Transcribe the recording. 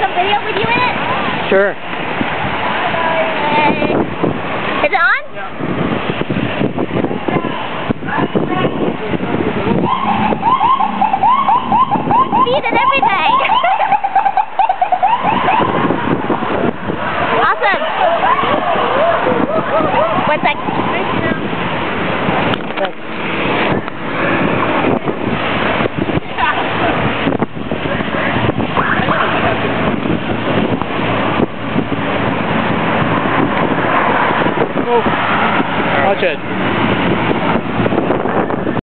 some video with you in it? Sure. Hey. Is it on? Speed and everything. awesome. One sec. Watch it.